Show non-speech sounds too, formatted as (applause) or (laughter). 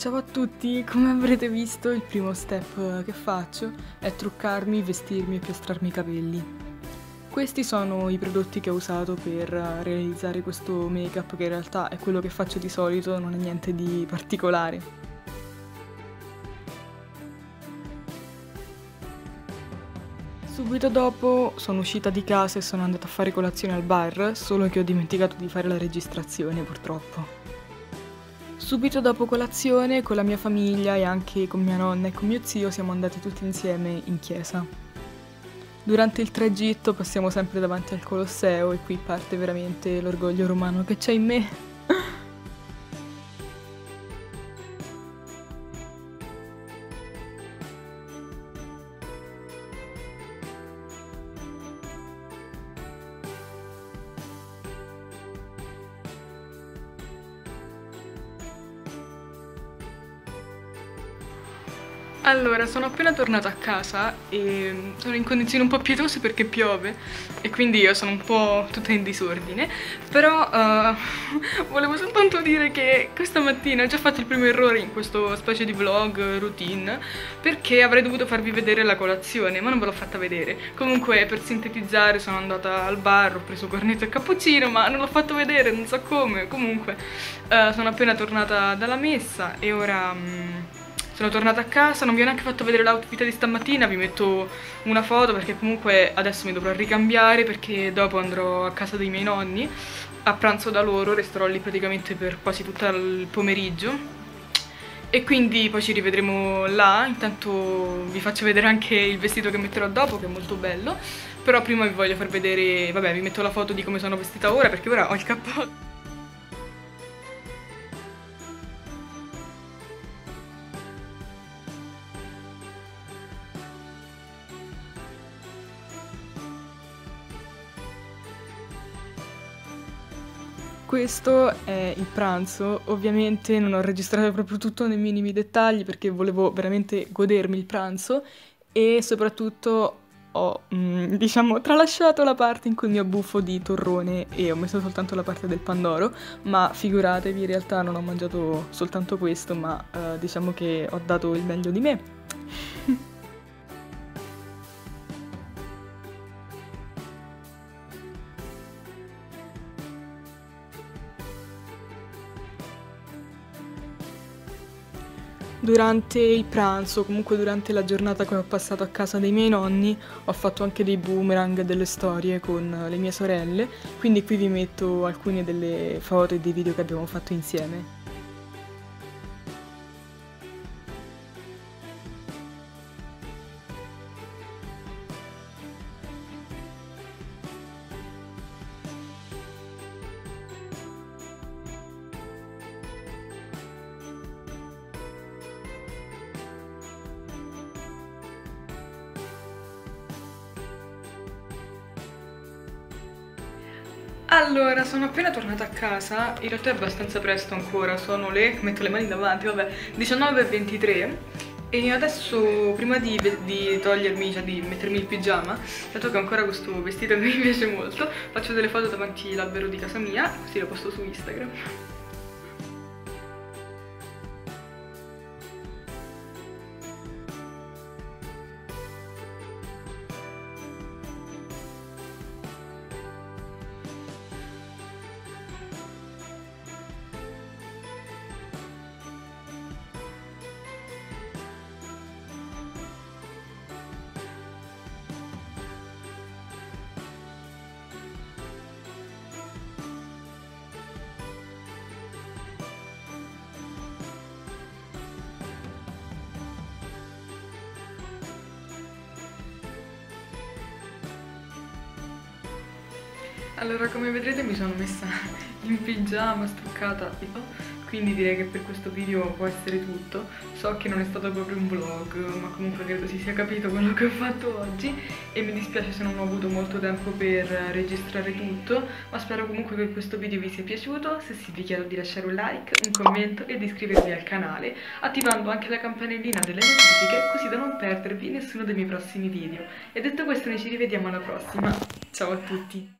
Ciao a tutti, come avrete visto il primo step che faccio è truccarmi, vestirmi e piastrarmi i capelli. Questi sono i prodotti che ho usato per realizzare questo make up che in realtà è quello che faccio di solito, non è niente di particolare. Subito dopo sono uscita di casa e sono andata a fare colazione al bar, solo che ho dimenticato di fare la registrazione purtroppo. Subito dopo colazione, con la mia famiglia e anche con mia nonna e con mio zio, siamo andati tutti insieme in chiesa. Durante il tragitto passiamo sempre davanti al Colosseo e qui parte veramente l'orgoglio romano che c'è in me. Allora, sono appena tornata a casa e sono in condizioni un po' pietose perché piove e quindi io sono un po' tutta in disordine però uh, (laughs) volevo soltanto dire che questa mattina ho già fatto il primo errore in questo specie di vlog routine perché avrei dovuto farvi vedere la colazione ma non ve l'ho fatta vedere. Comunque per sintetizzare sono andata al bar, ho preso cornetto e cappuccino ma non l'ho fatto vedere, non so come. Comunque uh, sono appena tornata dalla messa e ora... Um, sono tornata a casa, non vi ho neanche fatto vedere l'outfit di stamattina, vi metto una foto perché comunque adesso mi dovrò ricambiare perché dopo andrò a casa dei miei nonni. A pranzo da loro, resterò lì praticamente per quasi tutto il pomeriggio. E quindi poi ci rivedremo là, intanto vi faccio vedere anche il vestito che metterò dopo che è molto bello. Però prima vi voglio far vedere, vabbè vi metto la foto di come sono vestita ora perché ora ho il cappotto Questo è il pranzo, ovviamente non ho registrato proprio tutto nei minimi dettagli perché volevo veramente godermi il pranzo e soprattutto ho, mm, diciamo, tralasciato la parte in cui mi abbuffo di torrone e ho messo soltanto la parte del pandoro, ma figuratevi, in realtà non ho mangiato soltanto questo, ma uh, diciamo che ho dato il meglio di me. (laughs) Durante il pranzo, comunque durante la giornata che ho passato a casa dei miei nonni, ho fatto anche dei boomerang, delle storie con le mie sorelle, quindi qui vi metto alcune delle foto e dei video che abbiamo fatto insieme. Allora, sono appena tornata a casa, in realtà è abbastanza presto ancora, sono le, metto le mani davanti, vabbè, 19.23 e adesso prima di, di, togliermi, cioè di mettermi il pigiama, dato che ancora questo vestito mi piace molto, faccio delle foto davanti all'albero di casa mia, così lo posto su Instagram. Allora come vedrete mi sono messa (laughs) in pigiama, struccata tipo. Quindi direi che per questo video può essere tutto. So che non è stato proprio un vlog ma comunque credo si sia capito quello che ho fatto oggi. E mi dispiace se non ho avuto molto tempo per registrare tutto ma spero comunque che questo video vi sia piaciuto. Se sì vi chiedo di lasciare un like, un commento e di iscrivervi al canale attivando anche la campanellina delle notifiche così da non perdervi nessuno dei miei prossimi video. E detto questo noi ci rivediamo alla prossima. Ciao a tutti